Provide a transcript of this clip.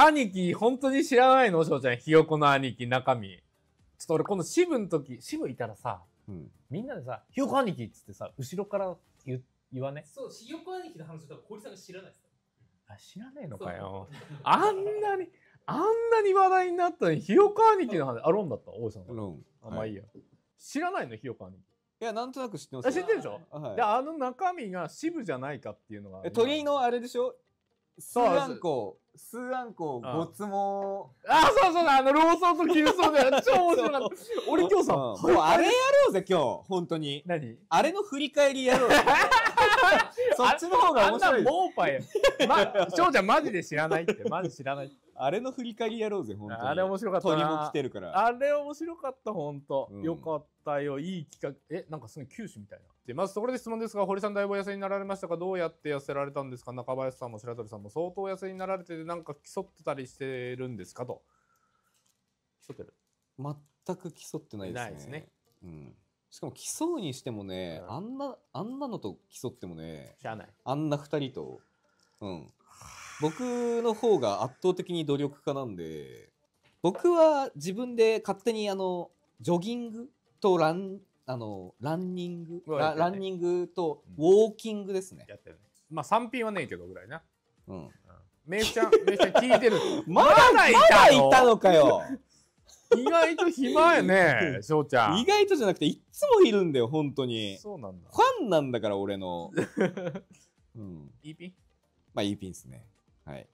兄貴、本当に知らないの？翔ちゃん、ひよこの兄貴、中身。ちょっと俺、この支部の時、支部いたらさ、うん。みんなでさ、ひよこ兄貴っつってさ、後ろから言言わね？そう、ひよこ兄貴の話を多分、堀さんが知らないです。あ知らねえのかよ。あんなに、あんなに話題になったのに、ひよこ兄貴の話、あ、ロンだった、大井さんが。ロン。あ、まあいいや。知らないの、ひよこ兄貴。いや、なんとなく知ってますあ知ってるでしょ？はいで、あの中身が支部じゃないかっていうのが。え鳥のあれでしょ？スそうーアンコ、スーアンコ、あごつも。あ、そうそう、あの、ローソンとキルソンで、超面白かった。俺今日さ、うんもうあれやろうぜ、今日。本当に。何？あれの振り返りやろうぜ。そっちの方が面白いあんな。モーパイ。ま、翔ちゃんマジで知らないって、マジ知らないって。あれの振り返りやろうぜ、本当に。あれ面白かったな。鳥も来てるから。あれ面白かった、ほんと。うんよかったよ。いい企画。え、なんかすごい九州みたいな。で、まずそこで質問ですが、堀さんだいぶ痩せになられましたが、どうやって痩せられたんですか？中林さんも白鳥さんも相当痩せになられてて、なんか競ってたりしてるんですか？と。競ってる。全く競ってないですね。ないですねうん。しかも競うにしてもね、うんあんな、あんなのと競ってもね、しゃあない。あんな二人と、うん。僕の方が圧倒的に努力家なんで、僕は自分で勝手にあの、ジョギングとラン、あの、ランニング、ラランニングとうんウォーキングですね。やってるね。まあ、3品はねえけどぐらいな。うん。めいちゃん、めいちゃん聞いてる。まだだいまだたのいたのかよ 意外と暇やね、翔ちゃん。意外とじゃなくて、いっつもいるんだよ、本当に。そうなんだ。ファンなんだから、俺の。うん。いいピン？まあ、いいピンですね。はい。